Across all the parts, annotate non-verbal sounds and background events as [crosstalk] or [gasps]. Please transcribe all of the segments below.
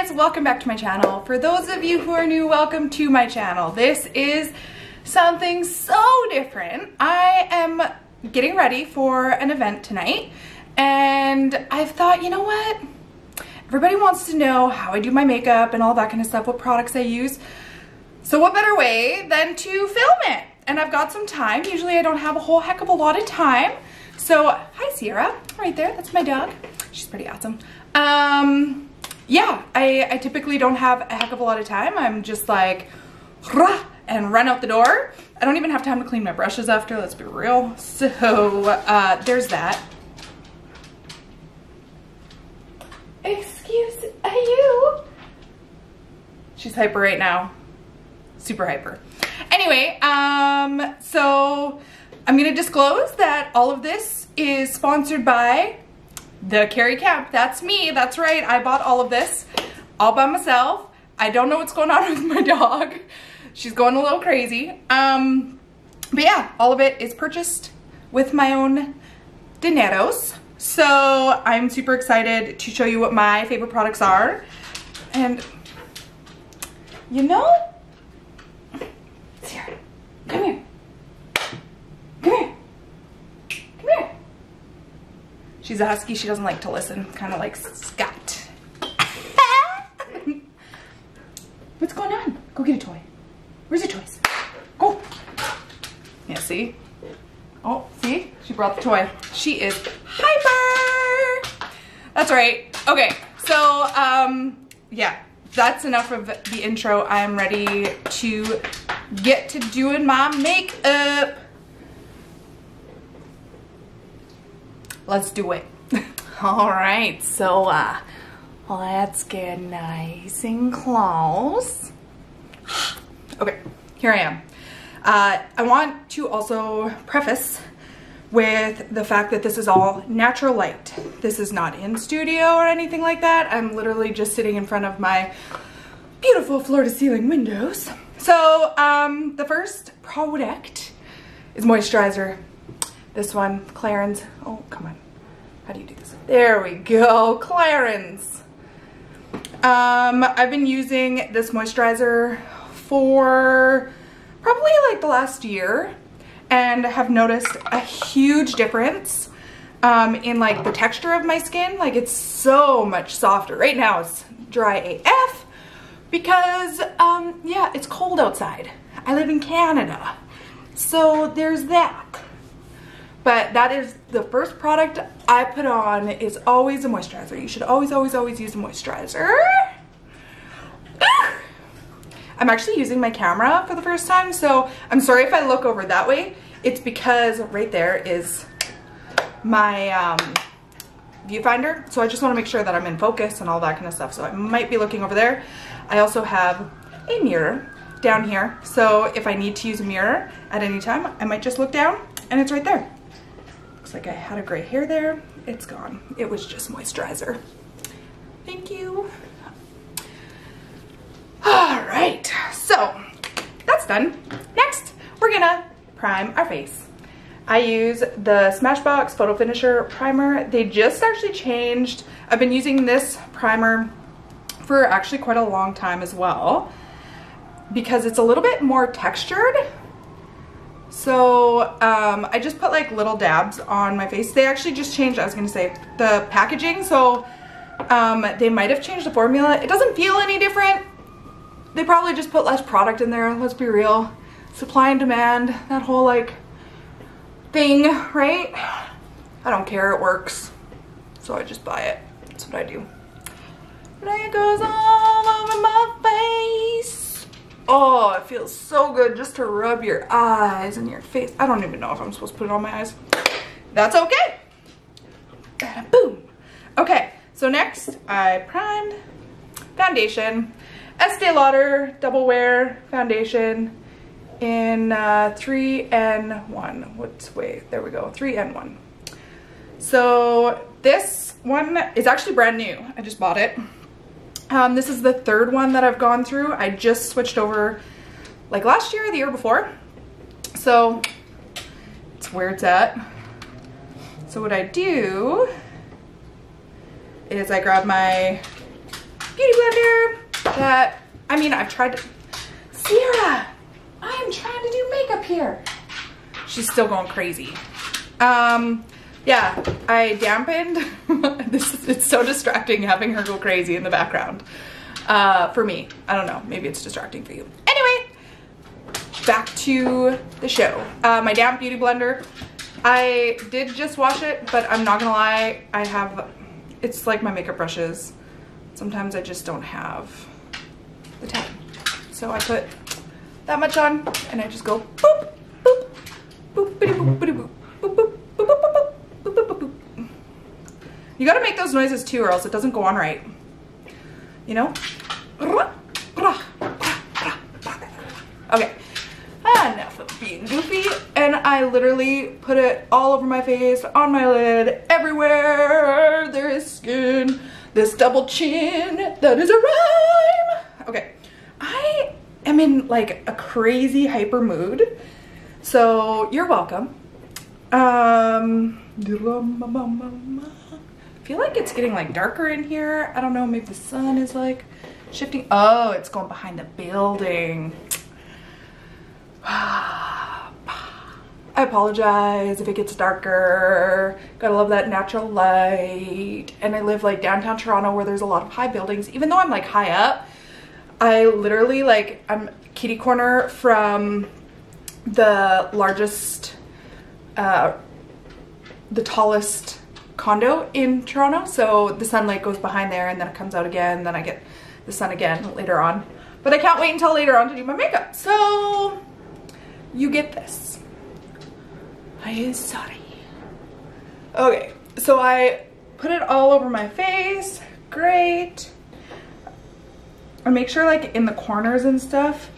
guys, welcome back to my channel. For those of you who are new, welcome to my channel. This is something so different. I am getting ready for an event tonight and I've thought, you know what? Everybody wants to know how I do my makeup and all that kind of stuff, what products I use. So what better way than to film it? And I've got some time. Usually I don't have a whole heck of a lot of time. So, hi Sierra, right there, that's my dog. She's pretty awesome. Um, yeah, I, I typically don't have a heck of a lot of time. I'm just like, rah, and run out the door. I don't even have time to clean my brushes after, let's be real. So uh, there's that. Excuse you. She's hyper right now. Super hyper. Anyway, um, so I'm gonna disclose that all of this is sponsored by the Kari Kemp. That's me. That's right. I bought all of this all by myself. I don't know what's going on [laughs] with my dog. She's going a little crazy. Um, but yeah, all of it is purchased with my own dineros. So I'm super excited to show you what my favorite products are. And you know, Sierra, come here. Come here. come here. She's a husky. She doesn't like to listen. Kind of like Scott. [laughs] What's going on? Go get a toy. Where's your toys? Go. Yeah, see? Oh, see? She brought the toy. She is hyper. That's right. Okay, so, um, yeah, that's enough of the intro. I'm ready to get to doing my makeup. Let's do it. [laughs] All right, so uh, let's get nice and close. okay, here I am. Uh, I want to also preface with the fact that this is all natural light. This is not in studio or anything like that. I'm literally just sitting in front of my beautiful floor to ceiling windows. So um, the first product is moisturizer. This one, Clarins. Oh, come on. How do you do this? There we go, Clarins. Um, I've been using this moisturizer for probably like the last year and have noticed a huge difference um, in like the texture of my skin. Like it's so much softer. Right now it's dry AF because um, yeah, it's cold outside. I live in Canada. So there's that. But that is the first product I put on is always a moisturizer. You should always, always, always use a moisturizer. [sighs] I'm actually using my camera for the first time, so I'm sorry if I look over that way. It's because right there is my um, viewfinder. So I just want to make sure that I'm in focus and all that kind of stuff. So I might be looking over there. I also have a mirror down here. So if I need to use a mirror at any time, I might just look down and it's right there. Looks like I had a gray hair there. It's gone. It was just moisturizer. Thank you. All right, so that's done. Next, we're gonna prime our face. I use the Smashbox Photo Finisher Primer. They just actually changed. I've been using this primer for actually quite a long time as well because it's a little bit more textured so um, I just put like little dabs on my face. They actually just changed, I was gonna say, the packaging. So um, they might have changed the formula. It doesn't feel any different. They probably just put less product in there, let's be real. Supply and demand, that whole like thing, right? I don't care, it works. So I just buy it. That's what I do. It goes all over my face. Oh, it feels so good just to rub your eyes and your face. I don't even know if I'm supposed to put it on my eyes. That's okay. boom. Okay, so next I primed foundation. Estee Lauder Double Wear Foundation in uh, 3N1. What's, wait, there we go, 3N1. So this one is actually brand new. I just bought it. Um, this is the third one that I've gone through. I just switched over like last year the year before. So it's where it's at. So what I do is I grab my beauty blender that, I mean, I've tried to, Sierra, I am trying to do makeup here. She's still going crazy. Um, yeah, I dampened. this is, it's so distracting having her go crazy in the background. Uh, for me, I don't know. Maybe it's distracting for you. Anyway, back to the show. Uh, my damp beauty blender. I did just wash it, but I'm not gonna lie. I have. It's like my makeup brushes. Sometimes I just don't have the time. So I put that much on, and I just go boop, boop, boop, bitty, boop, bitty, boop, boop, boop, boop, boop, boop, boop. You gotta make those noises too or else it doesn't go on right. You know? Okay, enough of being goofy. And I literally put it all over my face, on my lid, everywhere there is skin. This double chin, that is a rhyme. Okay, I am in like a crazy hyper mood. So you're welcome. Um, feel like it's getting like darker in here. I don't know, maybe the sun is like shifting. Oh, it's going behind the building. [sighs] I apologize if it gets darker. Gotta love that natural light. And I live like downtown Toronto where there's a lot of high buildings. Even though I'm like high up, I literally like, I'm kitty corner from the largest, uh, the tallest condo in Toronto. So the sunlight goes behind there and then it comes out again. Then I get the sun again later on. But I can't wait until later on to do my makeup. So you get this. I am sorry. Okay, so I put it all over my face. Great. I make sure like in the corners and stuff.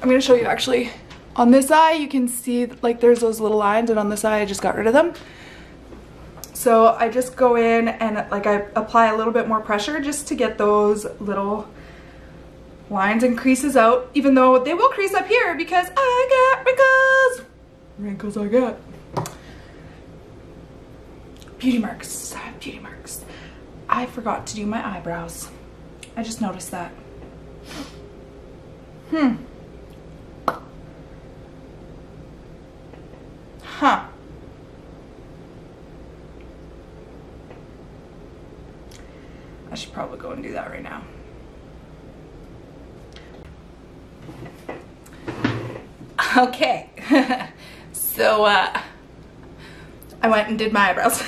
I'm gonna show you actually. On this eye, you can see like there's those little lines and on this eye, I just got rid of them. So I just go in and like I apply a little bit more pressure just to get those little lines and creases out, even though they will crease up here because I got wrinkles. Wrinkles I got. Beauty marks, beauty marks. I forgot to do my eyebrows. I just noticed that. Hmm. Huh. I should probably go and do that right now. Okay, [laughs] so uh, I went and did my eyebrows.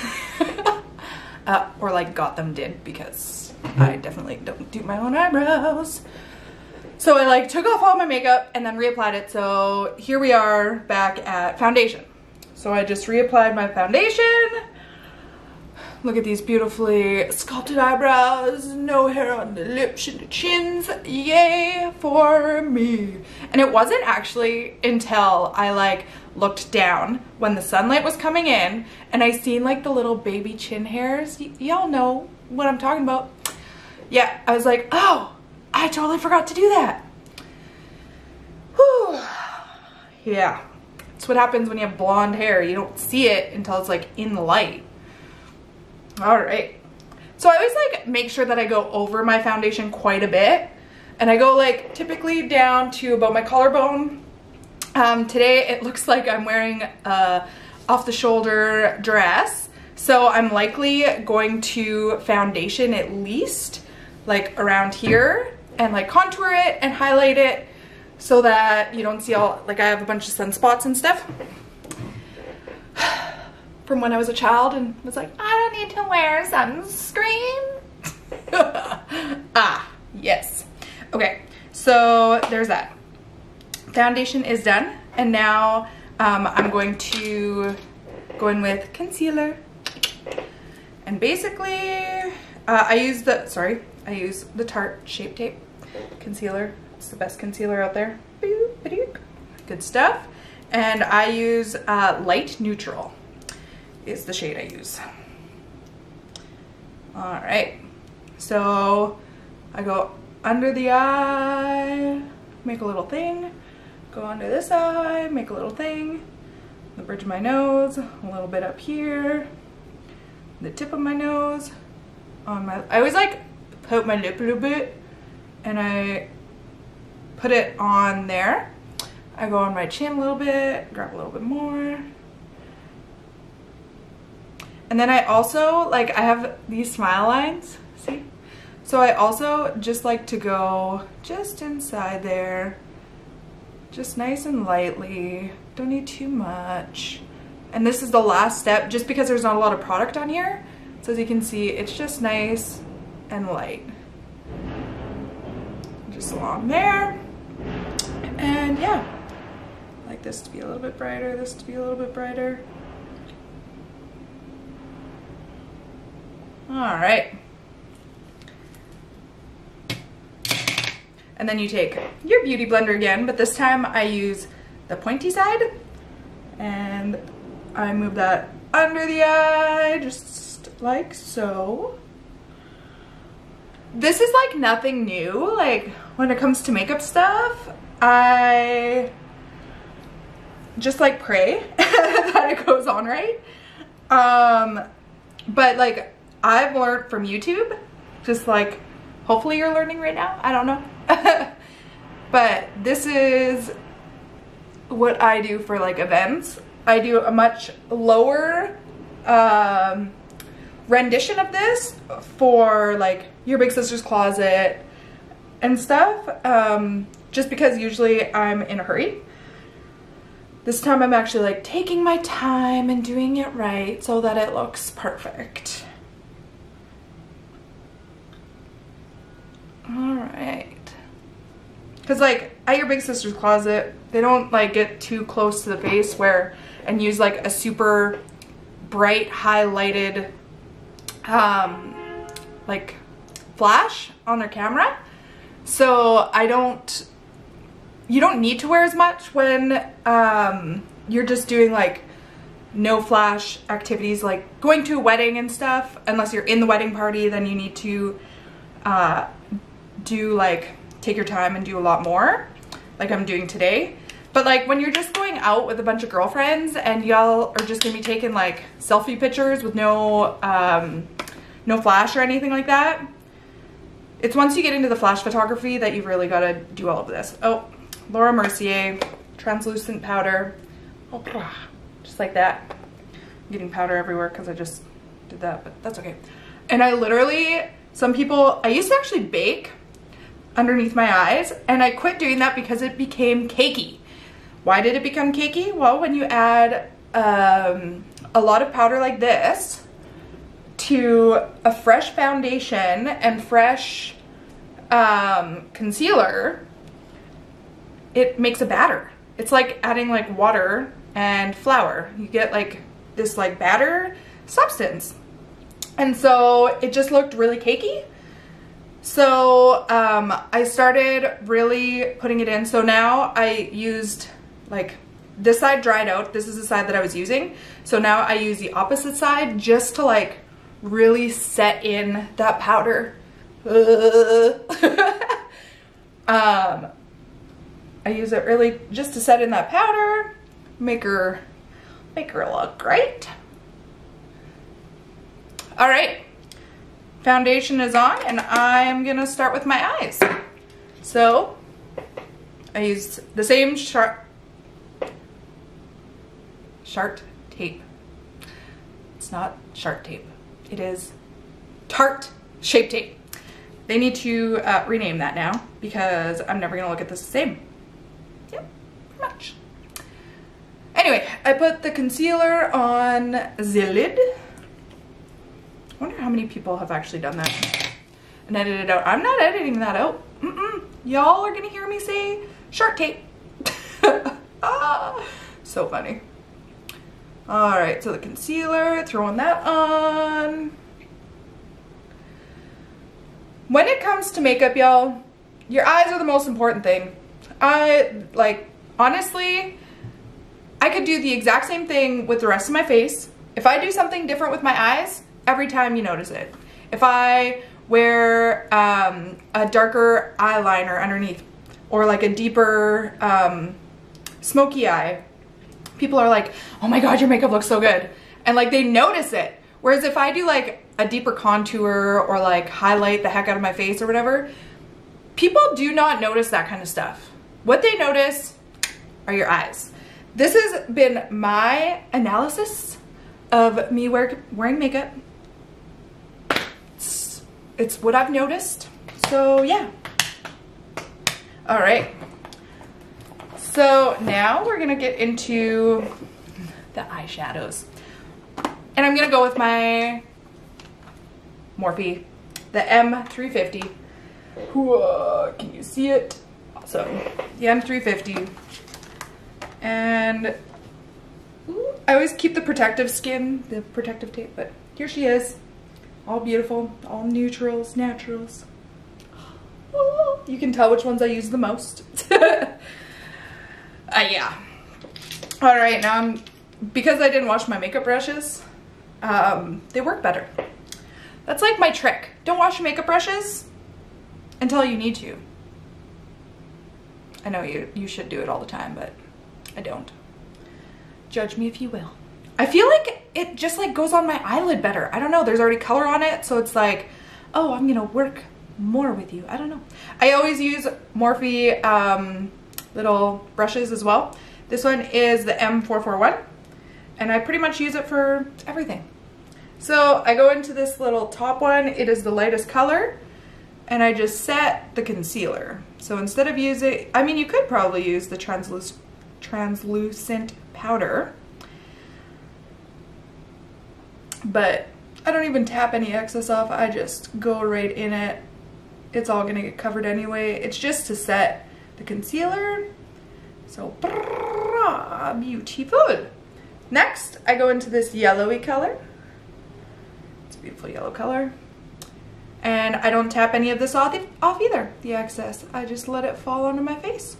[laughs] uh, or like got them did because I definitely don't do my own eyebrows. So I like took off all my makeup and then reapplied it. So here we are back at foundation. So I just reapplied my foundation. Look at these beautifully sculpted eyebrows, no hair on the lips and the chins, yay for me. And it wasn't actually until I like looked down when the sunlight was coming in and I seen like the little baby chin hairs. y'all know what I'm talking about. Yeah, I was like, oh, I totally forgot to do that. Whew. Yeah, that's what happens when you have blonde hair. You don't see it until it's like in the light. All right. So I always like make sure that I go over my foundation quite a bit. And I go like typically down to about my collarbone. Um, today it looks [laughs] like I'm wearing a off the shoulder dress. So I'm likely going to foundation at least like around here and like contour it and highlight it so that you don't see all, like I have a bunch of sunspots and stuff from when I was a child and was like, I don't need to wear sunscreen. [laughs] ah, yes. Okay, so there's that. Foundation is done. And now um, I'm going to go in with concealer. And basically, uh, I use the, sorry, I use the Tarte Shape Tape concealer. It's the best concealer out there. Good stuff. And I use uh, light neutral is the shade I use. All right, so I go under the eye, make a little thing, go under this eye, make a little thing, the bridge of my nose, a little bit up here, the tip of my nose, on my, I always like poke my lip a little bit and I put it on there. I go on my chin a little bit, grab a little bit more. And then I also, like, I have these smile lines, see? So I also just like to go just inside there, just nice and lightly. Don't need too much. And this is the last step, just because there's not a lot of product on here. So as you can see, it's just nice and light. Just along there. And yeah, like this to be a little bit brighter, this to be a little bit brighter. All right. And then you take your Beauty Blender again, but this time I use the pointy side and I move that under the eye, just like so. This is like nothing new, like when it comes to makeup stuff, I just like pray [laughs] that it goes on right. Um, but like I've learned from YouTube, just like hopefully you're learning right now, I don't know. [laughs] but this is what I do for like events. I do a much lower um, rendition of this for like your big sister's closet and stuff um, just because usually I'm in a hurry. This time I'm actually like taking my time and doing it right so that it looks perfect. All right. Cause like at your big sister's closet, they don't like get too close to the face where and use like a super bright highlighted um, like flash on their camera. So I don't, you don't need to wear as much when um, you're just doing like no flash activities like going to a wedding and stuff. Unless you're in the wedding party, then you need to uh, do like, take your time and do a lot more like I'm doing today. But like when you're just going out with a bunch of girlfriends and y'all are just gonna be taking like selfie pictures with no, um, no flash or anything like that, it's once you get into the flash photography that you've really gotta do all of this. Oh, Laura Mercier, translucent powder. Oh, just like that. I'm getting powder everywhere because I just did that, but that's okay. And I literally, some people, I used to actually bake underneath my eyes and I quit doing that because it became cakey. Why did it become cakey? Well, when you add um, a lot of powder like this to a fresh foundation and fresh um, concealer, it makes a batter. It's like adding like water and flour. You get like this like batter substance. And so it just looked really cakey. So um, I started really putting it in. So now I used like this side dried out. This is the side that I was using. So now I use the opposite side just to like really set in that powder. [laughs] um, I use it really just to set in that powder, make her, make her look great. All right, foundation is on and I'm gonna start with my eyes. So I used the same sharp, sharp tape. It's not sharp tape. It is Tarte Shape Tape. They need to uh, rename that now because I'm never gonna look at this the same. Yep, pretty much. Anyway, I put the concealer on the lid I wonder how many people have actually done that and edited out. I'm not editing that out. Mm-mm. Y'all are gonna hear me say Shart tape. [laughs] ah, so funny. All right, so the concealer, throwing that on. When it comes to makeup, y'all, your eyes are the most important thing. I, like, honestly, I could do the exact same thing with the rest of my face. If I do something different with my eyes, every time you notice it. If I wear um, a darker eyeliner underneath or like a deeper um, smoky eye, people are like, oh my god, your makeup looks so good. And like they notice it. Whereas if I do like a deeper contour or like highlight the heck out of my face or whatever, people do not notice that kind of stuff. What they notice are your eyes. This has been my analysis of me wear, wearing makeup. It's, what I've noticed. So yeah. All right. So now we're gonna get into the eyeshadows. And I'm gonna go with my Morphe, the M350. Whoa, can you see it? Awesome. The M350. And I always keep the protective skin, the protective tape, but here she is. All beautiful, all neutrals, naturals. [gasps] You can tell which ones I use the most. [laughs] uh, yeah. All right, now I'm, because I didn't wash my makeup brushes, um, they work better. That's like my trick. Don't wash your makeup brushes until you need to. I know you, you should do it all the time, but I don't. Judge me if you will. I feel like it just like goes on my eyelid better. I don't know, there's already color on it, so it's like, oh, I'm gonna work more with you. I don't know. I always use Morphe um, little brushes as well. This one is the M441, and I pretty much use it for everything. So I go into this little top one. It is the lightest color and I just set the concealer. So instead of using, I mean, you could probably use the transluc translucent powder, but I don't even tap any excess off. I just go right in it. It's all gonna get covered anyway. It's just to set the concealer. So, beautiful. Next, I go into this yellowy color It's a beautiful yellow color. And I don't tap any of this off, off either, the excess. I just let it fall onto my face.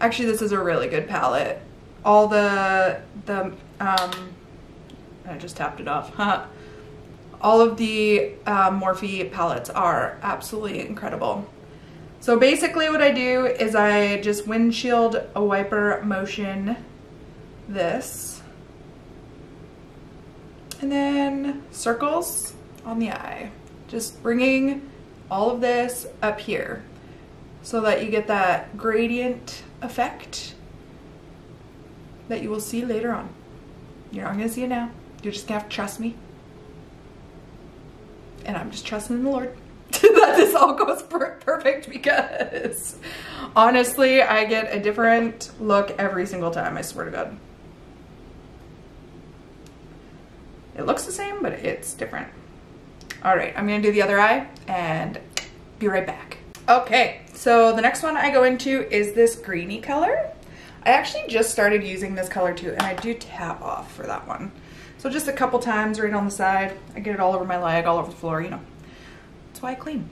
Actually, this is a really good palette. All the, the, um, I just tapped it off. Huh? [laughs] All of the uh, Morphe palettes are absolutely incredible. So basically what I do is I just windshield a wiper motion this and then circles on the eye. Just bringing all of this up here so that you get that gradient effect that you will see later on. You're not gonna see it now. You're just gonna have to trust me. And I'm just trusting in the Lord [laughs] that this all goes per perfect because honestly, I get a different look every single time, I swear to God. It looks the same, but it's different. All right, I'm gonna do the other eye and be right back. Okay, so the next one I go into is this greeny color. I actually just started using this color too, and I do tap off for that one. So just a couple times right on the side. I get it all over my leg, all over the floor, you know. That's why I clean.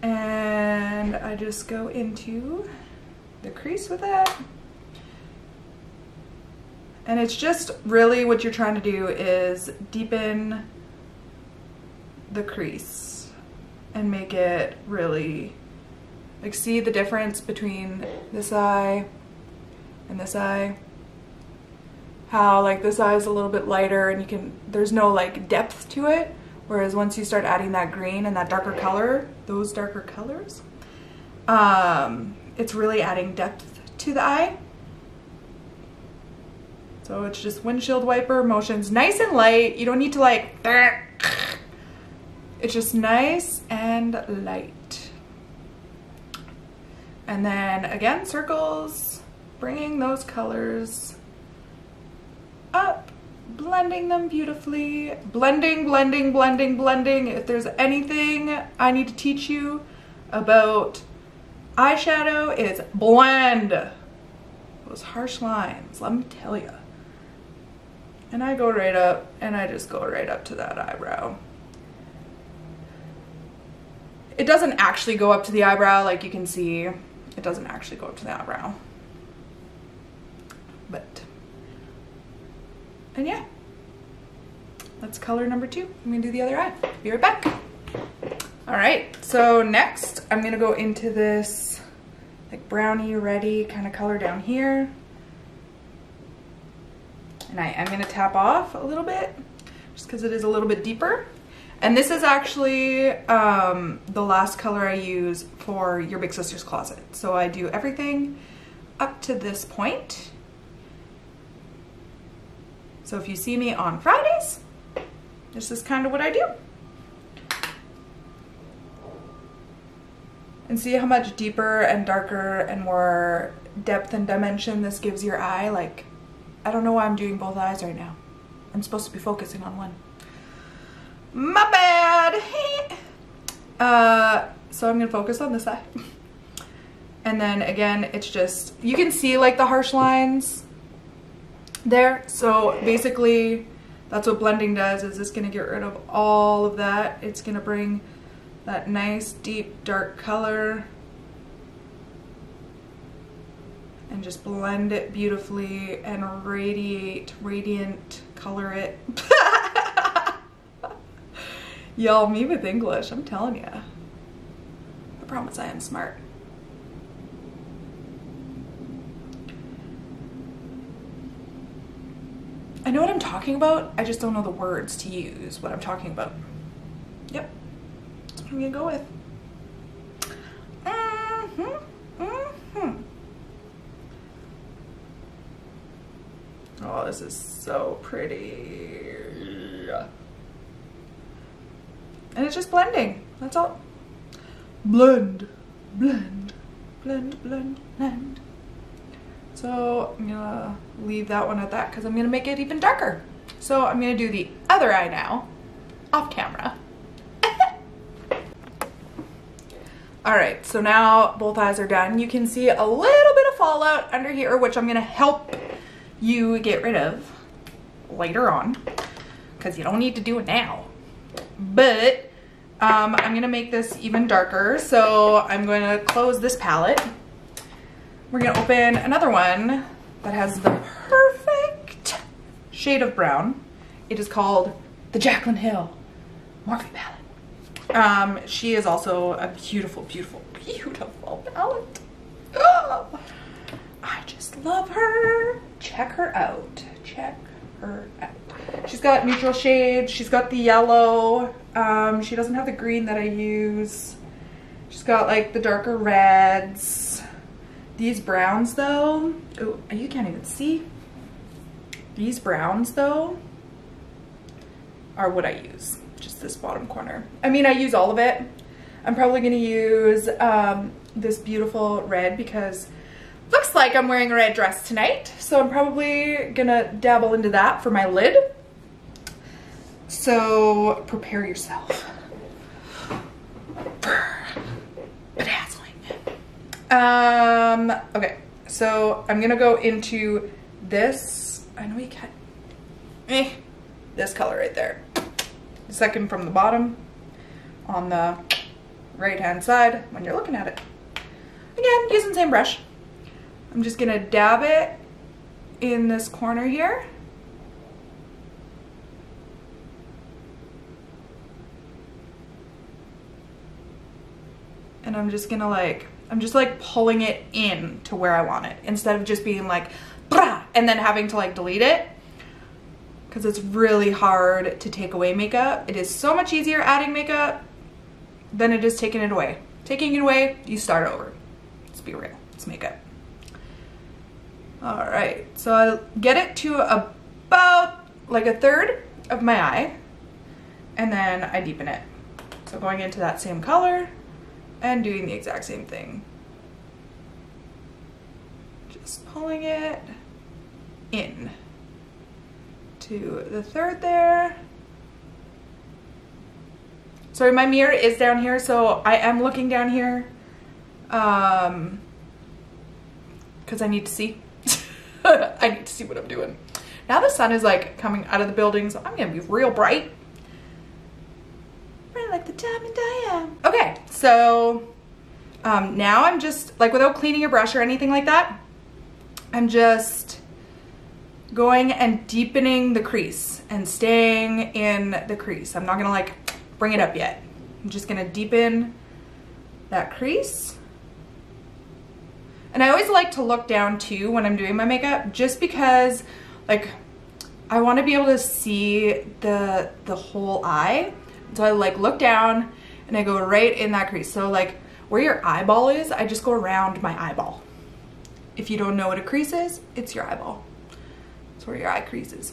And I just go into the crease with it. And it's just really what you're trying to do is deepen the crease and make it really, like see the difference between this eye and this eye. How like this eye is a little bit lighter and you can, there's no like depth to it. Whereas once you start adding that green and that darker color, those darker colors, um, it's really adding depth to the eye. So it's just windshield wiper motions, nice and light. You don't need to like, it's just nice and light. And then again, circles, bringing those colors up, blending them beautifully. Blending, blending, blending, blending. If there's anything I need to teach you about eyeshadow, it's blend. Those harsh lines, let me tell you. And I go right up and I just go right up to that eyebrow. It doesn't actually go up to the eyebrow like you can see. It doesn't actually go up to the eyebrow. But, and yeah. That's color number two. I'm gonna do the other eye. Be right back. All right, so next I'm gonna go into this like brownie ready kind of color down here. And I am gonna tap off a little bit just because it is a little bit deeper. And this is actually um, the last color I use for Your Big Sister's Closet. So I do everything up to this point. So if you see me on Fridays, this is kind of what I do. And see how much deeper and darker and more depth and dimension this gives your eye? Like, I don't know why I'm doing both eyes right now. I'm supposed to be focusing on one. My bad. [laughs] uh, so I'm gonna focus on this eye. [laughs] and then again, it's just, you can see like the harsh lines there. So basically that's what blending does is it's gonna get rid of all of that. It's gonna bring that nice deep dark color and just blend it beautifully and radiate, radiant, color it. [laughs] Y'all, me with English, I'm telling you. I promise I am smart. I know what I'm talking about, I just don't know the words to use what I'm talking about. Yep, that's what I'm gonna go with. Mm -hmm, mm -hmm. Oh, this is so pretty. And it's just blending, that's all. Blend, blend, blend, blend, blend. So I'm gonna leave that one at that because I'm gonna make it even darker. So I'm gonna do the other eye now, off camera. [laughs] All right, so now both eyes are done. You can see a little bit of fallout under here, which I'm gonna help you get rid of later on because you don't need to do it now. But um, I'm gonna make this even darker. So I'm to close this palette we're gonna open another one that has the perfect shade of brown. It is called the Jaclyn Hill Morphe palette. Um, she is also a beautiful, beautiful, beautiful palette. Oh, [gasps] I just love her. Check her out. Check her out. She's got neutral shades. She's got the yellow. Um, she doesn't have the green that I use. She's got like the darker reds these browns though, oh, you can't even see. These browns though are what I use, just this bottom corner. I mean, I use all of it. I'm probably gonna use um, this beautiful red because looks like I'm wearing a red dress tonight. So I'm probably gonna dabble into that for my lid. So prepare yourself for um, okay, so I'm gonna go into this, I know you can't, eh, this color right there. The second from the bottom on the right hand side when you're looking at it. Again, using the same brush. I'm just gonna dab it in this corner here. And I'm just gonna like I'm just like pulling it in to where I want it instead of just being like, and then having to like delete it because it's really hard to take away makeup. It is so much easier adding makeup than it is taking it away. Taking it away, you start over. Let's be real, it's makeup. All right, so I get it to about like a third of my eye and then I deepen it. So going into that same color, and doing the exact same thing. Just pulling it in to the third there. Sorry, my mirror is down here, so I am looking down here um, because I need to see. [laughs] I need to see what I'm doing. Now the sun is like coming out of the building, so I'm gonna be real bright like the diamond I am. Okay, so um, now I'm just, like without cleaning your brush or anything like that, I'm just going and deepening the crease and staying in the crease. I'm not gonna like bring it up yet. I'm just gonna deepen that crease. And I always like to look down too when I'm doing my makeup just because like I wanna be able to see the, the whole eye So I like look down and I go right in that crease. So like where your eyeball is, I just go around my eyeball. If you don't know what a crease is, it's your eyeball. It's where your eye creases,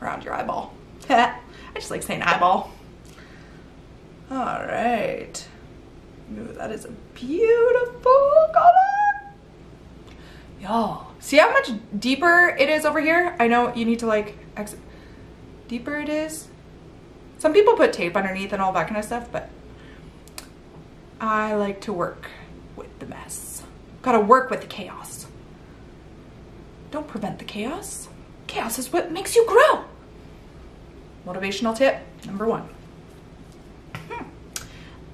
around your eyeball. [laughs] I just like saying eyeball. All right. Ooh, that is a beautiful color. Y'all, see how much deeper it is over here? I know you need to like, exit. deeper it is. Some people put tape underneath and all that kind of stuff, but I like to work with the mess. Gotta work with the chaos. Don't prevent the chaos. Chaos is what makes you grow. Motivational tip number one. Hmm.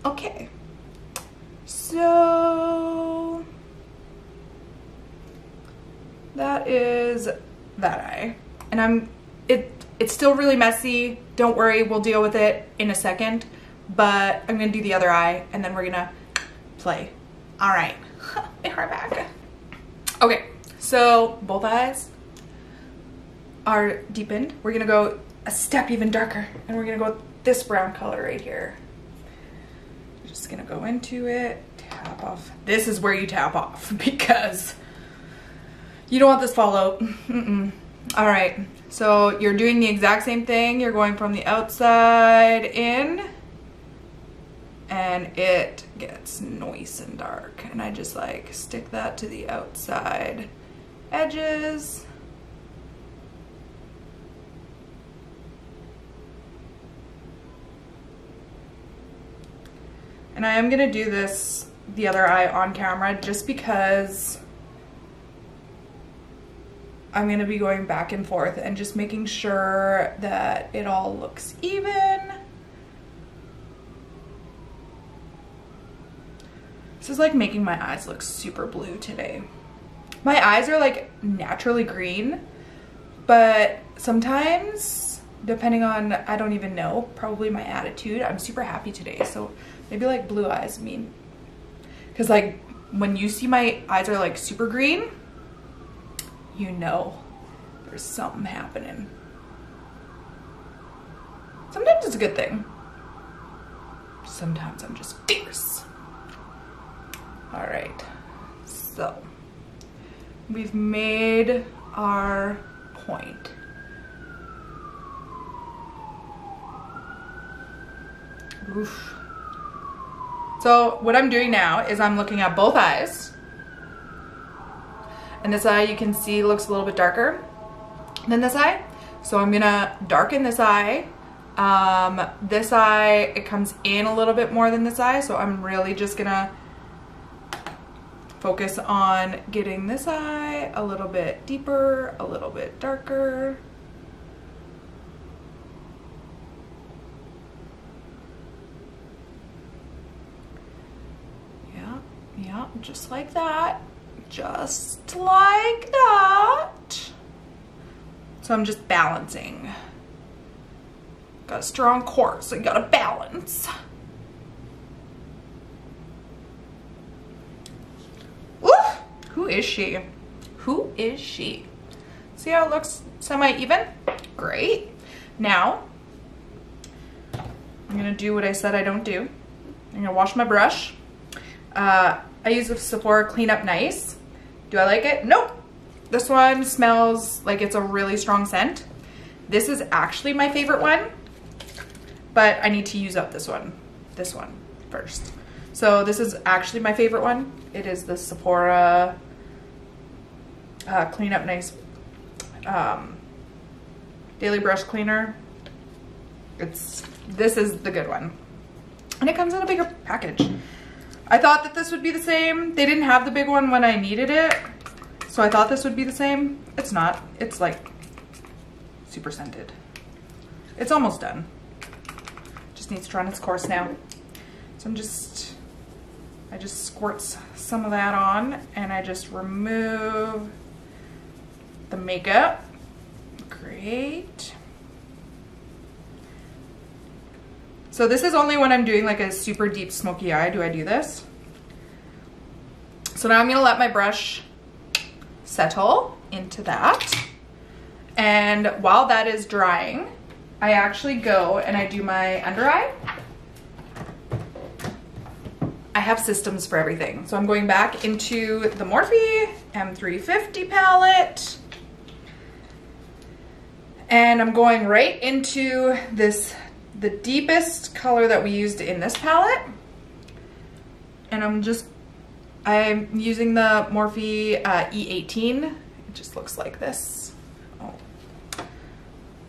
Okay. So that is that eye. And I'm it it's still really messy. Don't worry, we'll deal with it in a second. But I'm gonna do the other eye and then we're gonna play. All right, [laughs] my heart back. Okay, so both eyes are deepened. We're gonna go a step even darker and we're gonna go with this brown color right here. Just gonna go into it, tap off. This is where you tap off [laughs] because you don't want this fallout. Mm -mm. All right, so you're doing the exact same thing. You're going from the outside in and it gets nice and dark. And I just like stick that to the outside edges. And I am gonna do this the other eye on camera just because I'm gonna be going back and forth and just making sure that it all looks even. This is like making my eyes look super blue today. My eyes are like naturally green, but sometimes, depending on, I don't even know, probably my attitude, I'm super happy today. So maybe like blue eyes mean, cause like when you see my eyes are like super green, you know there's something happening. Sometimes it's a good thing. Sometimes I'm just fierce. All right, so we've made our point. Oof. So what I'm doing now is I'm looking at both eyes. And this eye you can see looks a little bit darker than this eye. So I'm gonna darken this eye. Um, this eye, it comes in a little bit more than this eye. So I'm really just gonna focus on getting this eye a little bit deeper, a little bit darker. Yeah, yeah, just like that. Just like that. So I'm just balancing. Got a strong core, so you gotta balance. Who is she? Who is she? See how it looks semi-even? Great. Now, I'm gonna do what I said I don't do. I'm gonna wash my brush. Uh, I use the Sephora Clean Up Nice. Do I like it? Nope. This one smells like it's a really strong scent. This is actually my favorite one, but I need to use up this one, this one first. So this is actually my favorite one. It is the Sephora uh, Clean Up Nice um, Daily Brush Cleaner. It's This is the good one. And it comes in a bigger package. I thought that this would be the same. They didn't have the big one when I needed it. So I thought this would be the same. It's not. It's like super scented. It's almost done. Just needs to run its course now. So I'm just, I just squirt some of that on and I just remove the makeup. Great. So this is only when I'm doing like a super deep smoky eye do I do this. So now I'm gonna let my brush settle into that. And while that is drying, I actually go and I do my under eye. I have systems for everything. So I'm going back into the Morphe M350 palette. And I'm going right into this, the deepest color that we used in this palette. And I'm just, I'm using the Morphe uh, E18. It just looks like this. Oh.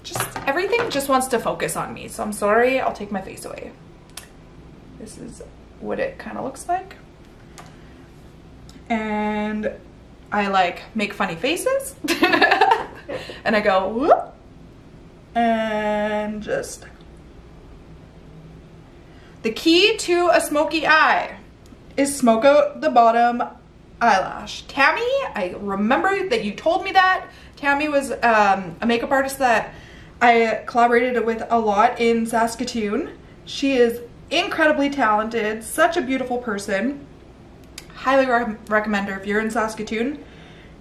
Just, everything just wants to focus on me. So I'm sorry, I'll take my face away. This is what it kind of looks like. And I like make funny faces. [laughs] and I go, whoop and just the key to a smoky eye is smoke out the bottom eyelash. Tammy, I remember that you told me that. Tammy was um, a makeup artist that I collaborated with a lot in Saskatoon. She is incredibly talented, such a beautiful person. Highly re recommend her if you're in Saskatoon.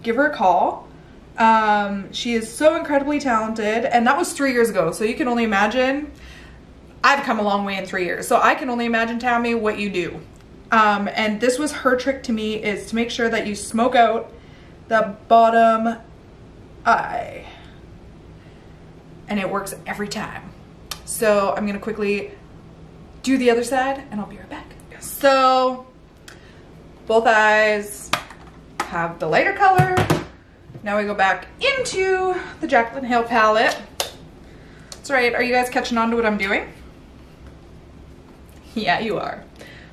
Give her a call. Um, she is so incredibly talented and that was three years ago. So you can only imagine, I've come a long way in three years. So I can only imagine, Tammy, what you do. Um, and this was her trick to me is to make sure that you smoke out the bottom eye. And it works every time. So I'm gonna quickly do the other side and I'll be right back. So both eyes have the lighter color now we go back into the Jaclyn Hill palette. That's right, are you guys catching on to what I'm doing? [laughs] Yeah, you are.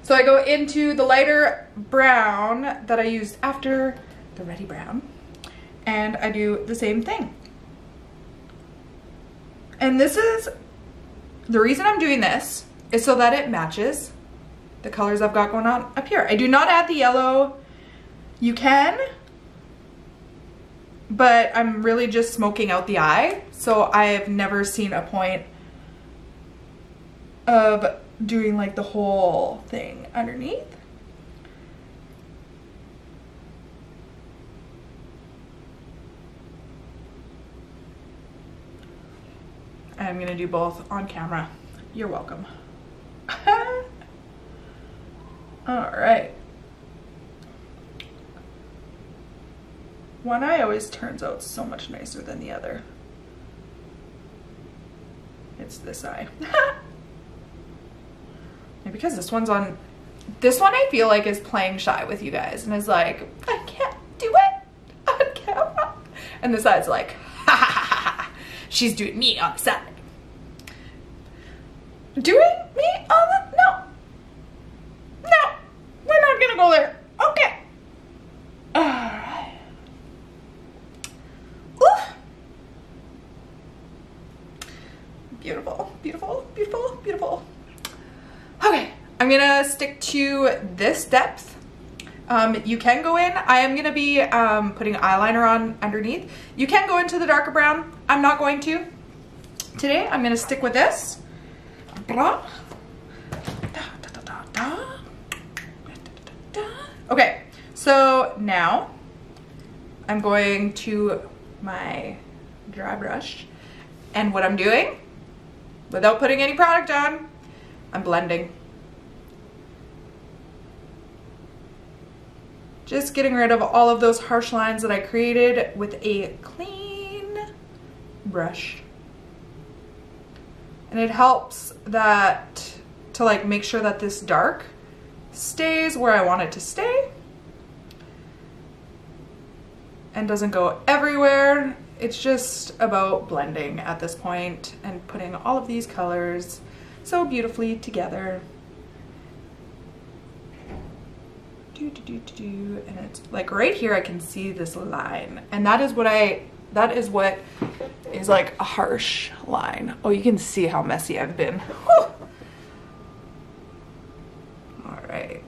So I go into the lighter brown that I used after the ready brown and I do the same thing. And this is, the reason I'm doing this is so that it matches the colors I've got going on up here. I do not add the yellow. You can, but I'm really just smoking out the eye. So I've never seen a point of doing like the whole thing underneath. I'm gonna do both on camera. You're welcome. [laughs] All right. One eye always turns out so much nicer than the other. It's this eye. [laughs] because this one's on, this one I feel like is playing shy with you guys and is like, I can't do it [laughs] on camera. And the side's like, [laughs] ha ha ha ha, she's doing me on the side. Doing me on the, no. No, we're not gonna go there. Okay. Uh, Beautiful, beautiful, beautiful, beautiful. Okay, I'm gonna stick to this depth. Um, you can go in, I am gonna be um, putting eyeliner on underneath. You can go into the darker brown, I'm not going to. Today, I'm gonna stick with this. Okay, so now I'm going to my dry brush and what I'm doing without putting any product on. I'm blending. Just getting rid of all of those harsh lines that I created with a clean brush. And it helps that to like make sure that this dark stays where I want it to stay and doesn't go everywhere it's just about blending at this point and putting all of these colors so beautifully together. Do, do, do, do, do. And it's like right here I can see this line and that is what I, that is what is like a harsh line. Oh, you can see how messy I've been. All right.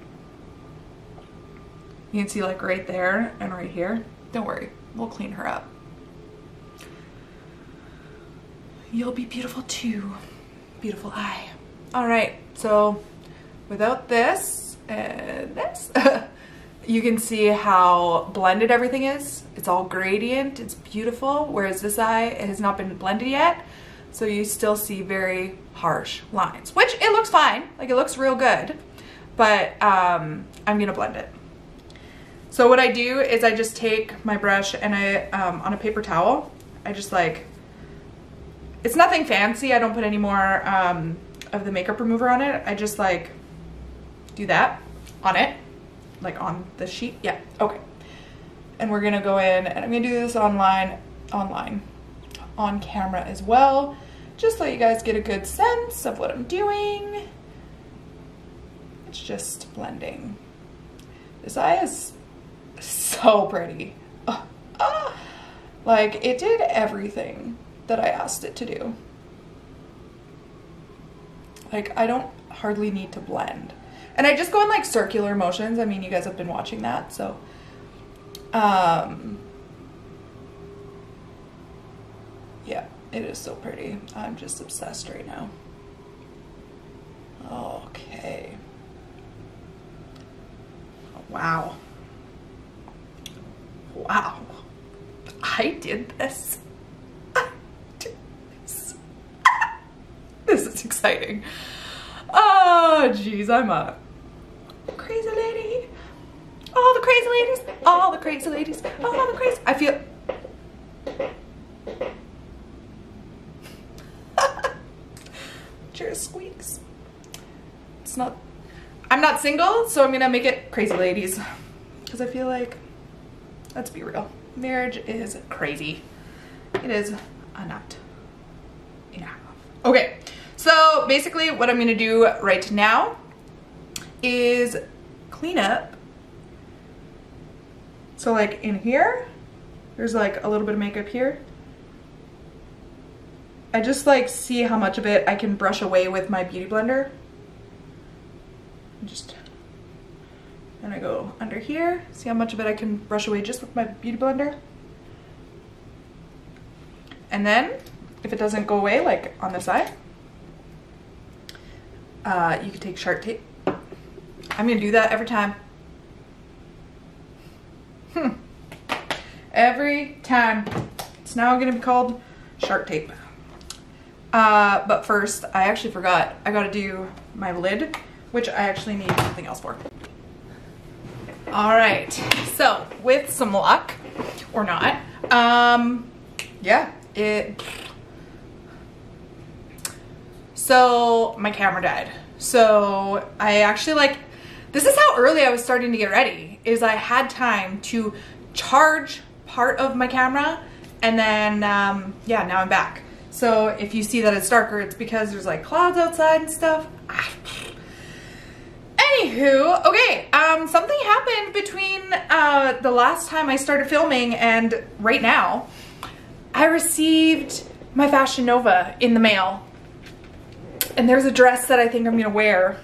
You can see like right there and right here. Don't worry, we'll clean her up you'll be beautiful too. Beautiful eye. All right, so without this and this, [laughs] you can see how blended everything is. It's all gradient, it's beautiful, whereas this eye it has not been blended yet. So you still see very harsh lines, which it looks fine. Like it looks real good, but um, I'm gonna blend it. So what I do is I just take my brush and I, um, on a paper towel, I just like, it's nothing fancy. I don't put any more um, of the makeup remover on it. I just like do that on it, like on the sheet. Yeah, okay. And we're gonna go in and I'm gonna do this online, online, on camera as well, just so you guys get a good sense of what I'm doing. It's just blending. This eye is so pretty. Uh, uh, like it did everything that I asked it to do. Like I don't hardly need to blend. And I just go in like circular motions. I mean, you guys have been watching that, so um yeah, it is so pretty. I'm just obsessed right now. Okay. Wow wow, I did this. This. [laughs] this is exciting. Oh, geez, I'm a crazy lady. All the crazy ladies, all the crazy ladies, all the crazy. I feel. [laughs] Cheers squeaks. It's not. I'm not single, so I'm gonna make it crazy ladies. Because I feel like Let's be real. Marriage is crazy. It is a nut Yeah. Okay, so basically what I'm gonna do right now is clean up. So like in here, there's like a little bit of makeup here. I just like see how much of it I can brush away with my beauty blender. Just and I go under here. See how much of it I can brush away just with my beauty blender. And then if it doesn't go away, like on the side, uh, you can take Shark tape. I'm gonna do that every time. Hmm. Every time. It's now gonna be called Shark Tape. Uh, but first, I actually forgot. I gotta do my lid, which I actually need something else for. All right, so with some luck or not, um, yeah, it, so my camera died. So I actually like, this is how early I was starting to get ready, is I had time to charge part of my camera and then, um, yeah, now I'm back. So if you see that it's darker, it's because there's like clouds outside and stuff. [sighs] Anywho, okay, um, something happened between uh, the last time I started filming and right now. I received my Fashion Nova in the mail. And there's a dress that I think I'm gonna wear.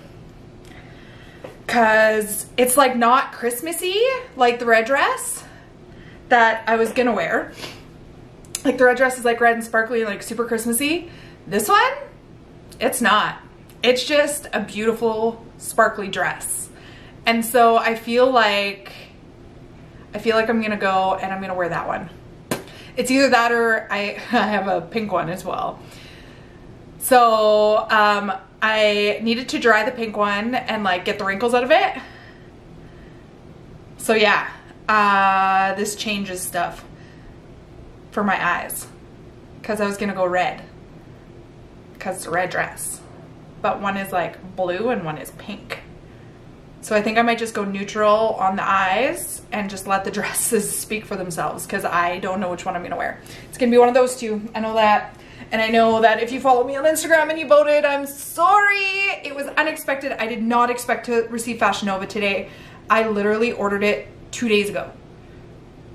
Cause it's like not Christmassy, like the red dress that I was gonna wear. Like the red dress is like red and sparkly and like super Christmassy. This one, it's not. It's just a beautiful sparkly dress. And so I feel like, I feel like I'm gonna go and I'm gonna wear that one. It's either that or I, [laughs] I have a pink one as well. So um, I needed to dry the pink one and like get the wrinkles out of it. So yeah, uh, this changes stuff for my eyes because I was gonna go red because it's a red dress but one is like blue and one is pink. So I think I might just go neutral on the eyes and just let the [laughs] dresses speak for themselves because I don't know which one I'm gonna wear. It's gonna be one of those two, I know that. And I know that if you follow me on Instagram and you voted, I'm sorry. It was unexpected. I did not expect to receive Fashion Nova today. I literally ordered it two days ago.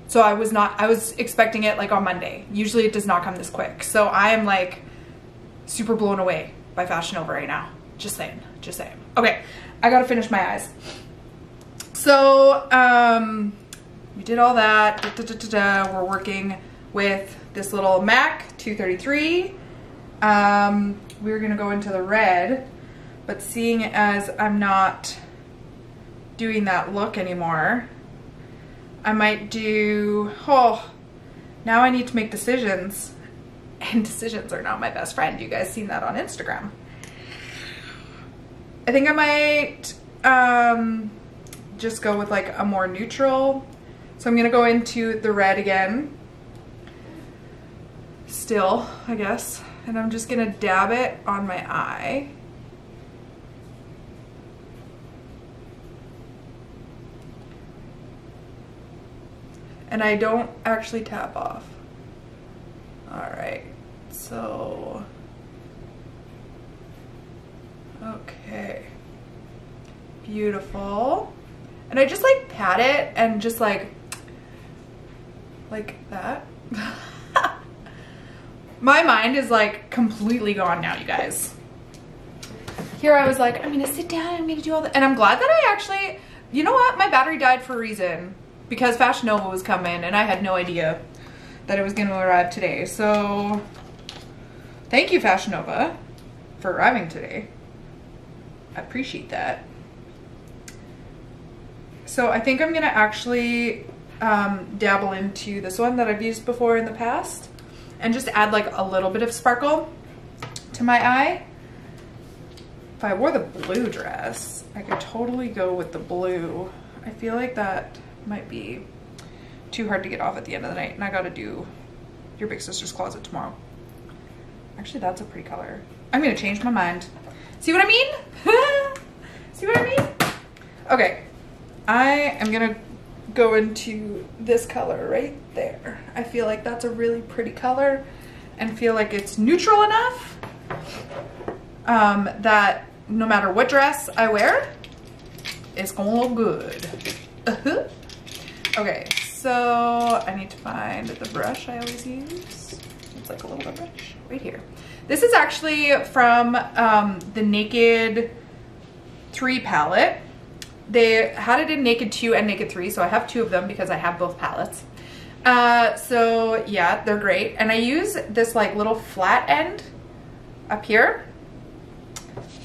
So I was not, I was expecting it like on Monday. Usually it does not come this quick. So I am like super blown away by Fashion Nova right now. Just saying, just saying. Okay, I gotta finish my eyes. So, um, we did all that. Da, da, da, We're working with this little MAC 233. Um, we are gonna go into the red, but seeing as I'm not doing that look anymore, I might do, oh, now I need to make decisions. [laughs] and decisions are not my best friend. You guys seen that on Instagram. I think I might um, just go with like a more neutral. So I'm gonna go into the red again. Still, I guess. And I'm just gonna dab it on my eye. And I don't actually tap off. All right, so, okay. Beautiful. And I just like pat it and just like, like that. [laughs] My mind is like completely gone now, you guys. Here I was like, I'm gonna sit down, I'm gonna do all that. And I'm glad that I actually, you know what? My battery died for a reason because Fashion Nova was coming and I had no idea that it was gonna arrive today. So thank you Fashion Nova for arriving today. I appreciate that. So I think I'm gonna actually um, dabble into this one that I've used before in the past and just add like a little bit of sparkle to my eye. If I wore the blue dress, I could totally go with the blue. I feel like that might be too hard to get off at the end of the night and I gotta do your big sister's closet tomorrow. Actually, that's a pretty color. I'm gonna change my mind. See what I mean? [laughs] See what I mean? Okay, I am gonna go into this color right there. I feel like that's a really pretty color and feel like it's neutral enough um, that no matter what dress I wear, it's gonna look good. Uh -huh. Okay, so I need to find the brush I always use. It's like a little brush right here. This is actually from um, the Naked 3 palette. They had it in Naked 2 and Naked 3, so I have two of them because I have both palettes. Uh, so yeah, they're great. And I use this like little flat end up here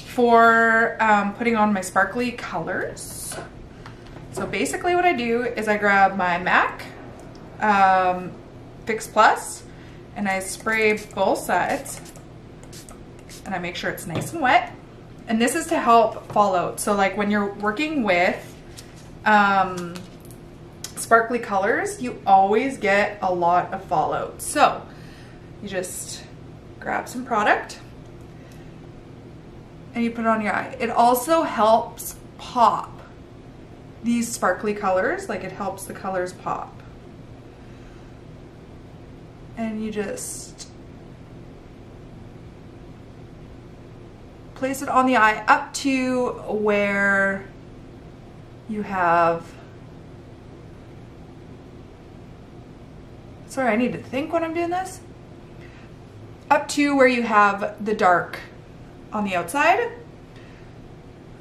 for um, putting on my sparkly colors. So basically what I do is I grab my MAC um, Fix Plus and I spray both sides and I make sure it's nice and wet. And this is to help fallout. So like when you're working with um, sparkly colors, you always get a lot of fallout. So you just grab some product and you put it on your eye. It also helps pop these sparkly colors, like it helps the colors pop. And you just place it on the eye up to where you have sorry I need to think when I'm doing this up to where you have the dark on the outside.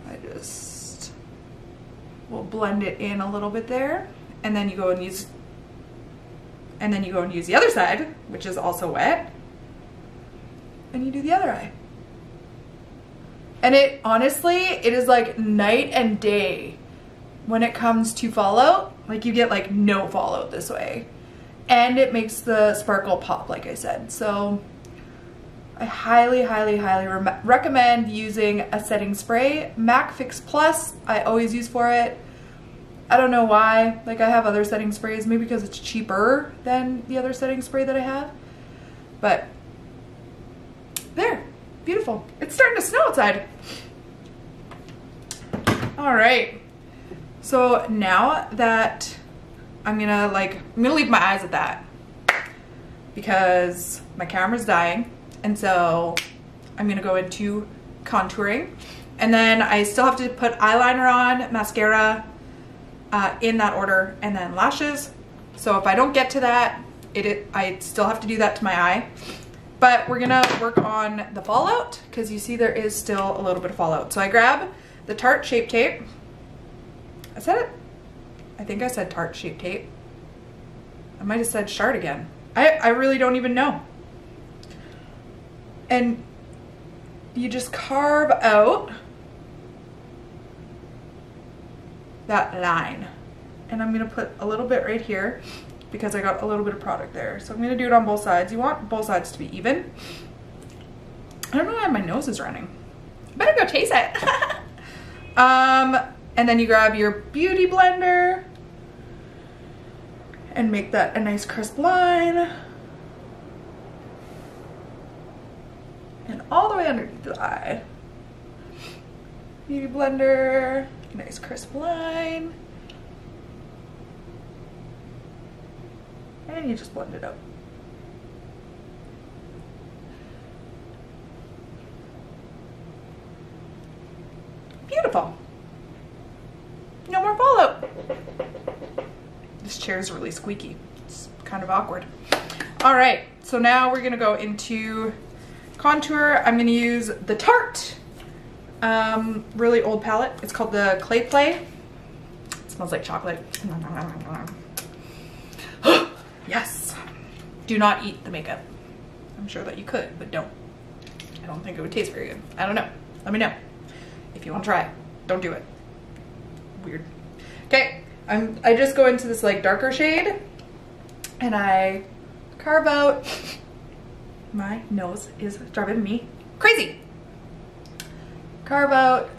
I just will blend it in a little bit there and then you go and use and then you go and use the other side which is also wet and you do the other eye and it honestly, it is like night and day when it comes to fallout. Like you get like no fallout this way. And it makes the sparkle pop, like I said. So I highly, highly, highly re recommend using a setting spray. MAC Fix Plus, I always use for it. I don't know why. Like I have other setting sprays, maybe because it's cheaper than the other setting spray that I have. But there, Beautiful. It's starting to snow outside. All right. So now that I'm gonna like, I'm gonna leave my eyes at that because my camera's dying. And so I'm gonna go into contouring. And then I still have to put eyeliner on, mascara, uh, in that order, and then lashes. So if I don't get to that, it, it I still have to do that to my eye. But we're gonna work on the fallout because you see there is still a little bit of fallout. So I grab the Tarte Shape Tape. I said it. I think I said Tarte Shape Tape. I might have said Shard again. I, I really don't even know. And you just carve out that line. And I'm gonna put a little bit right here because I got a little bit of product there. So I'm gonna do it on both sides. You want both sides to be even. I don't know why my nose is running. Better go chase it. [laughs] um, and then you grab your beauty blender and make that a nice crisp line. And all the way underneath the eye. Beauty blender, nice crisp line. And you just blend it out. Beautiful. No more fallout. This chair is really squeaky. It's kind of awkward. All right, so now we're gonna go into contour. I'm gonna use the Tarte um, really old palette. It's called the Clay Play. It smells like chocolate. [laughs] yes. Do not eat the makeup. I'm sure that you could, but don't. I don't think it would taste very good. I don't know. Let me know if you want to try it. Don't do it. Weird. Okay, I'm, I just go into this like darker shade and I carve out, [laughs] my nose is driving me crazy. Carve out,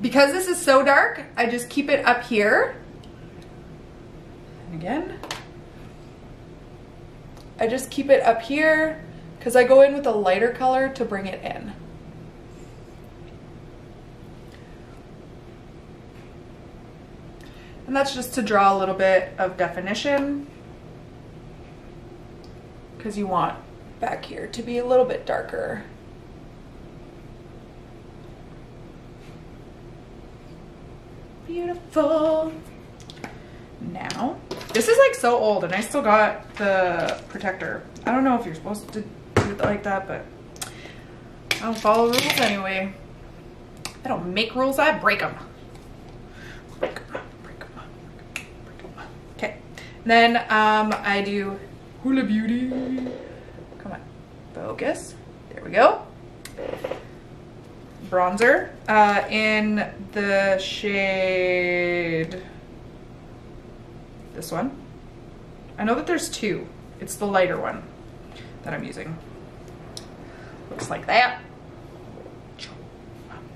because this is so dark, I just keep it up here. Again, I just keep it up here because I go in with a lighter color to bring it in. And that's just to draw a little bit of definition because you want back here to be a little bit darker. Beautiful. Now, this is like so old and I still got the protector. I don't know if you're supposed to do it like that, but I don't follow rules anyway. I don't make rules, I break them. Break them. Then um, I do Hoola Beauty. Come on, focus. There we go. Bronzer uh, in the shade, this one. I know that there's two. It's the lighter one that I'm using. Looks like that.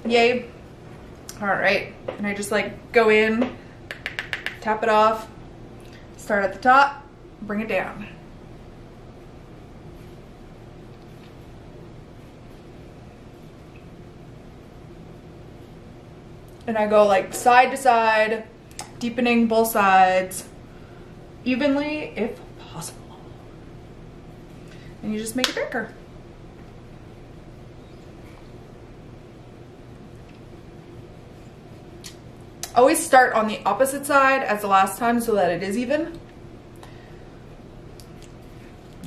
Yay. All right, and I just like go in, tap it off, Start at the top, bring it down. And I go like side to side, deepening both sides evenly if possible. And you just make it darker. Always start on the opposite side as the last time so that it is even.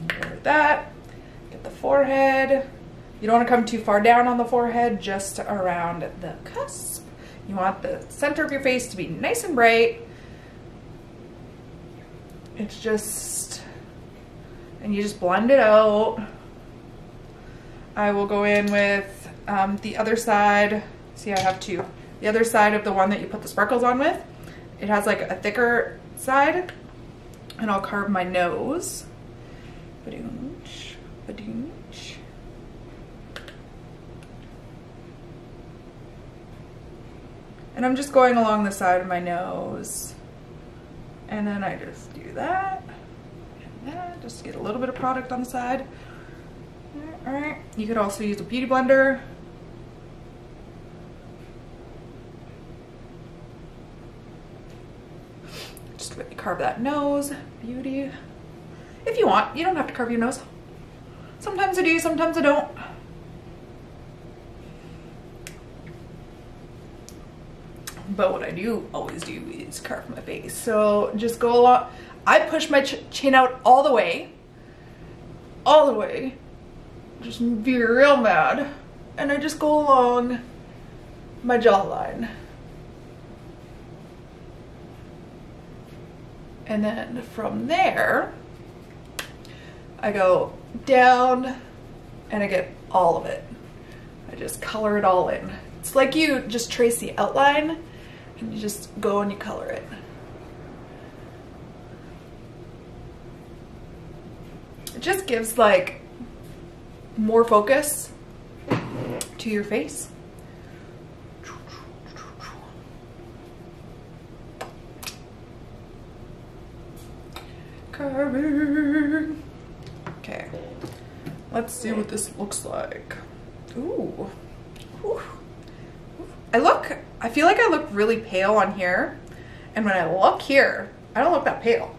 Like that. Get the forehead. You don't want to come too far down on the forehead, just around the cusp. You want the center of your face to be nice and bright. It's just, and you just blend it out. I will go in with um, the other side. See, I have two the other side of the one that you put the sparkles on with. It has like a thicker side and I'll carve my nose. And I'm just going along the side of my nose. And then I just do that and that, just get a little bit of product on the side. All right, you could also use a beauty blender Just carve that nose, beauty. If you want, you don't have to carve your nose. Sometimes I do, sometimes I don't. But what I do always do is carve my face. So just go along. I push my ch chin out all the way, all the way, just be real mad. And I just go along my jawline. And then from there, I go down and I get all of it. I just color it all in. It's like you just trace the outline and you just go and you color it. Just gives like more focus to your face. Okay, let's see what this looks like. Ooh. Ooh. I look, I feel like I look really pale on here. And when I look here, I don't look that pale.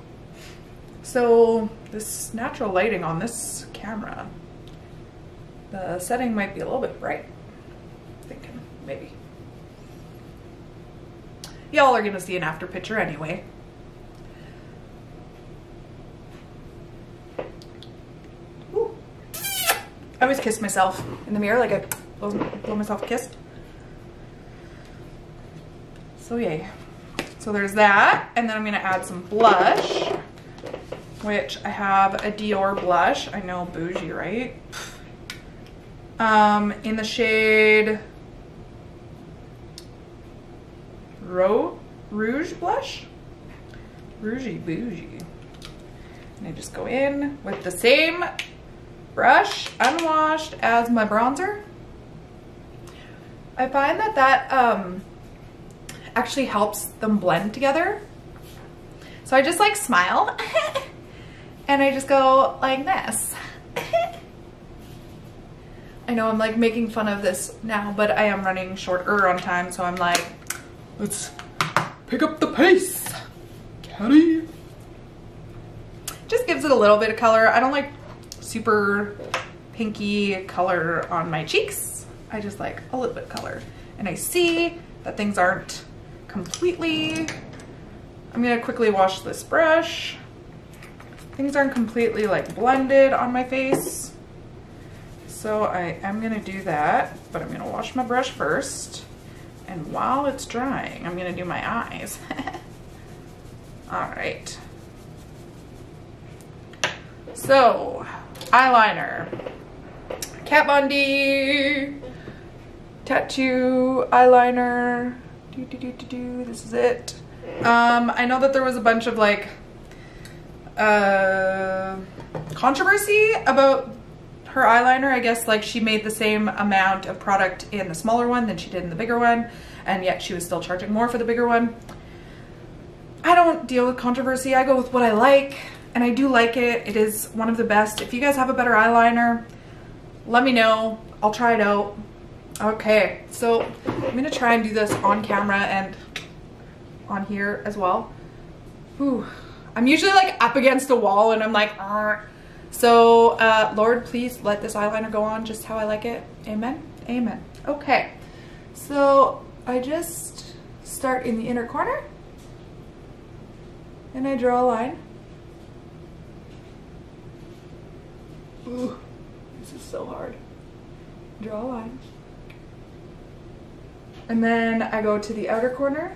So this natural lighting on this camera, the setting might be a little bit bright. Thinking, maybe. Y'all are gonna see an after picture anyway. Ooh. I always kiss myself in the mirror, like I blow, blow myself a kiss. So yay. So there's that. And then I'm gonna add some blush, which I have a Dior blush. I know, bougie, right? Um, in the shade Ro Rouge Blush. Rougey bougie. And I just go in with the same brush, unwashed, as my bronzer. I find that that um, actually helps them blend together. So I just like smile [laughs] and I just go like this. [laughs] I know I'm like making fun of this now, but I am running shorter on time. So I'm like, let's pick up the pace, Kari. Just gives it a little bit of color. I don't like super pinky color on my cheeks. I just like a little bit of color. And I see that things aren't completely, I'm gonna quickly wash this brush. Things aren't completely like blended on my face. So I am gonna do that, but I'm gonna wash my brush first. And while it's drying, I'm gonna do my eyes. [laughs] All right. So, eyeliner. Kat Von D tattoo eyeliner. Do, do, do, do, do. This is it. Um, I know that there was a bunch of like uh, controversy about her eyeliner. I guess like she made the same amount of product in the smaller one than she did in the bigger one, and yet she was still charging more for the bigger one. I don't deal with controversy. I go with what I like, and I do like it. It is one of the best. If you guys have a better eyeliner, let me know. I'll try it out. Okay, so I'm gonna try and do this on camera and on here as well. Ooh, I'm usually like up against a wall and I'm like, Arr. so uh, Lord, please let this eyeliner go on just how I like it. Amen, amen. Okay, so I just start in the inner corner and I draw a line. Ooh, this is so hard. Draw a line. And then I go to the outer corner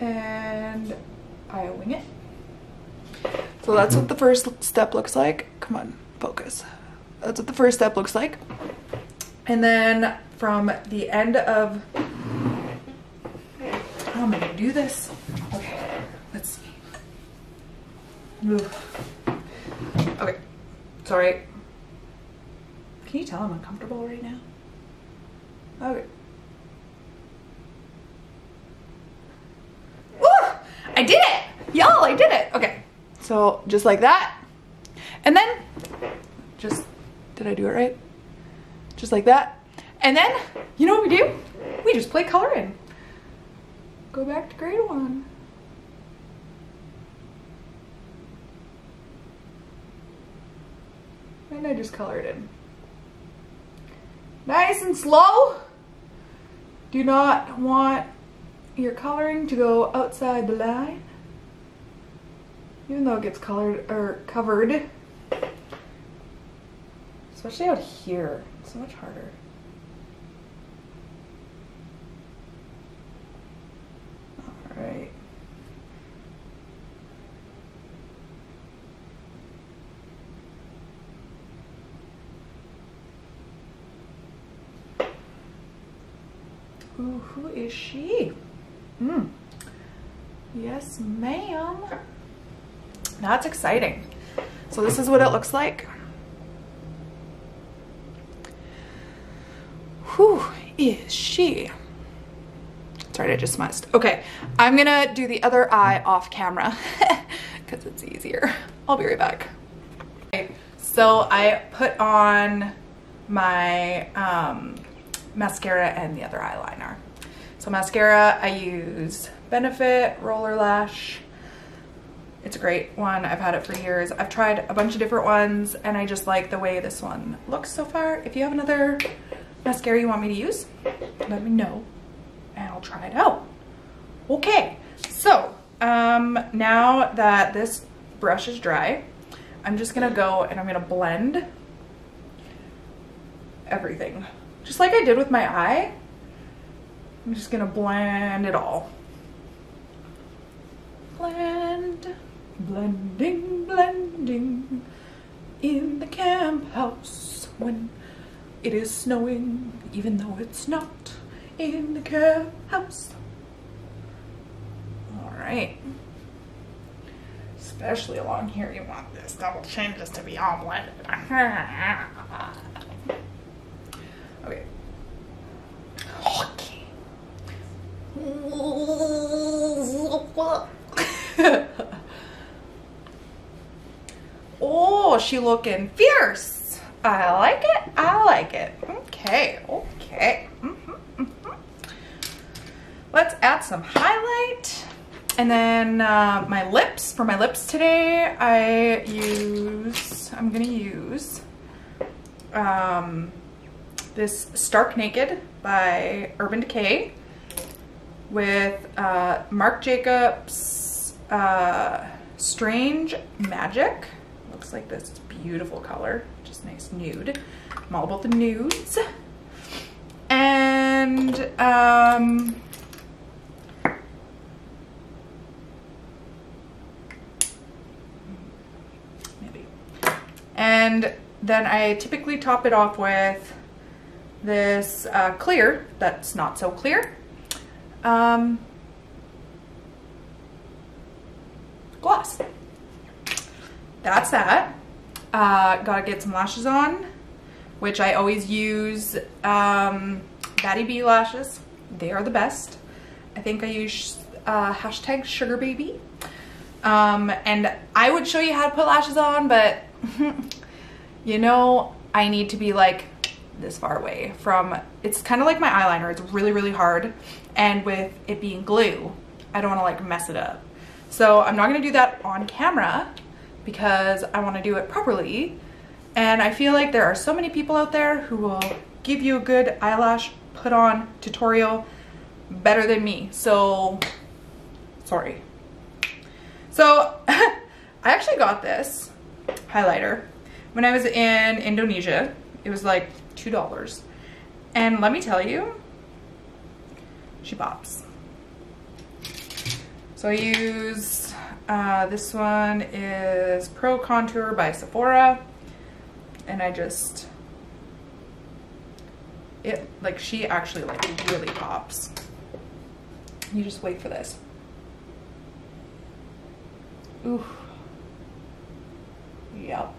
and I wing it. So that's what the first step looks like. Come on, focus. That's what the first step looks like. And then from the end of, how am I gonna do this? Okay, let's see. Move. Okay, sorry. Can you tell I'm uncomfortable right now? Okay. I did it! Y'all, I did it! Okay, so just like that. And then, just, did I do it right? Just like that. And then, you know what we do? We just play color in. Go back to grade one. And I just color it in. Nice and slow. Do not want your coloring to go outside the line. Even though it gets colored or covered. Especially out here. It's so much harder. Alright. Ooh, who is she? Hmm. Yes, ma'am. That's exciting. So this is what it looks like. Who is she? Sorry, I just must. Okay, I'm gonna do the other eye off camera [laughs] because it's easier. I'll be right back. Okay, so I put on my um, mascara and the other eyeliner. So mascara, I use Benefit Roller Lash it's a great one. I've had it for years. I've tried a bunch of different ones and I just like the way this one looks so far. If you have another mascara you want me to use, let me know and I'll try it out. Okay, so um, now that this brush is dry, I'm just gonna go and I'm gonna blend everything. Just like I did with my eye, I'm just gonna blend it all. Blend, blending, blending in the camp house when it is snowing, even though it's not in the camp house. All right. Especially along here, you want this double chin just to be all blended. [laughs] okay. [laughs] oh, she looking fierce. I like it. I like it. Okay. Okay. Mm -hmm, mm -hmm. Let's add some highlight. And then uh, my lips, for my lips today, I use, I'm gonna use um, this Stark Naked by Urban Decay with uh, Marc Jacobs uh, Strange Magic. Looks like this beautiful color, just nice nude. I'm all about the nudes. And um, maybe. And then I typically top it off with this uh, clear that's not so clear um, gloss. That's that. Uh, gotta get some lashes on, which I always use um, Batty Bee lashes. They are the best. I think I use uh, hashtag sugar baby. Um, and I would show you how to put lashes on, but [laughs] you know, I need to be like this far away from, it's kind of like my eyeliner. It's really, really hard. And with it being glue, I don't want to like mess it up. So I'm not going to do that on camera because I want to do it properly. And I feel like there are so many people out there who will give you a good eyelash put on tutorial better than me. So sorry. So [laughs] I actually got this highlighter when I was in Indonesia. It was like $2. And let me tell you, she pops. So I use, uh, this one is Pro Contour by Sephora. And I just, it, like she actually like really pops. You just wait for this. Ooh. Yep.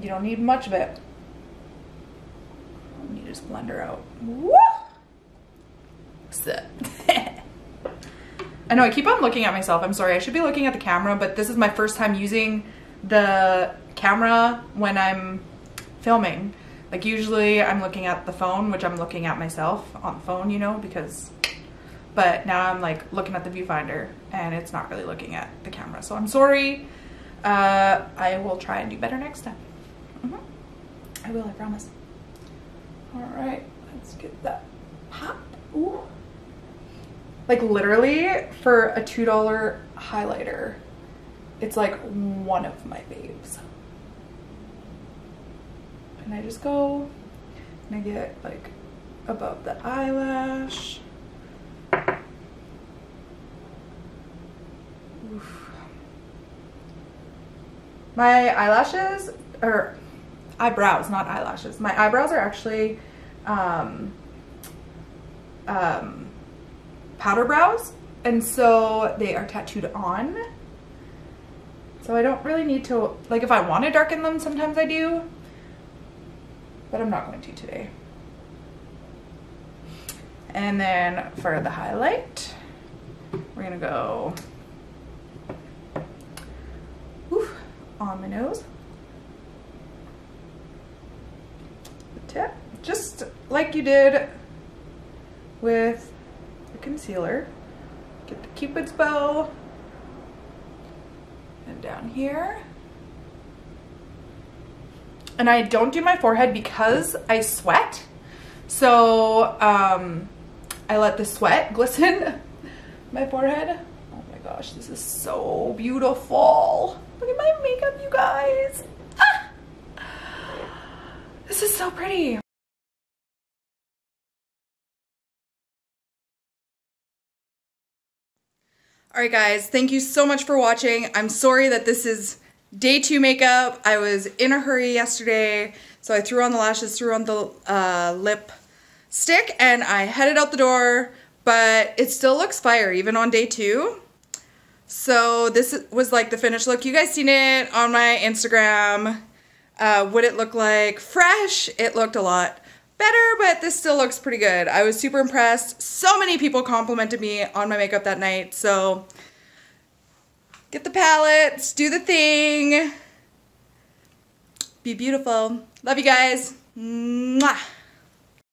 You don't need much of it. You just blend her out. Woo! [laughs] I know I keep on looking at myself. I'm sorry. I should be looking at the camera, but this is my first time using the camera when I'm filming. Like usually I'm looking at the phone, which I'm looking at myself on the phone, you know, because, but now I'm like looking at the viewfinder and it's not really looking at the camera. So I'm sorry. Uh, I will try and do better next time. Mm -hmm. I will, I promise. All right, let's get that pop. Ooh. Like literally for a $2 highlighter, it's like one of my babes. And I just go and I get like above the eyelash. Oof. My eyelashes are eyebrows, not eyelashes. My eyebrows are actually um, um, powder brows, and so they are tattooed on. So I don't really need to, like if I want to darken them, sometimes I do, but I'm not going to today. And then for the highlight, we're gonna go oof, on my nose. The tip, just like you did with concealer. Get the cupid's bow and down here. And I don't do my forehead because I sweat. So um, I let the sweat [laughs] glisten my forehead. Oh my gosh, this is so beautiful. Look at my makeup, you guys. Ah! This is so pretty. All right, guys, thank you so much for watching. I'm sorry that this is day two makeup. I was in a hurry yesterday, so I threw on the lashes, threw on the uh, lip stick, and I headed out the door, but it still looks fire, even on day two. So this was like the finished look. You guys seen it on my Instagram. Uh, what it looked like fresh, it looked a lot better, but this still looks pretty good. I was super impressed. So many people complimented me on my makeup that night. So get the palettes, do the thing. Be beautiful. Love you guys. Mwah.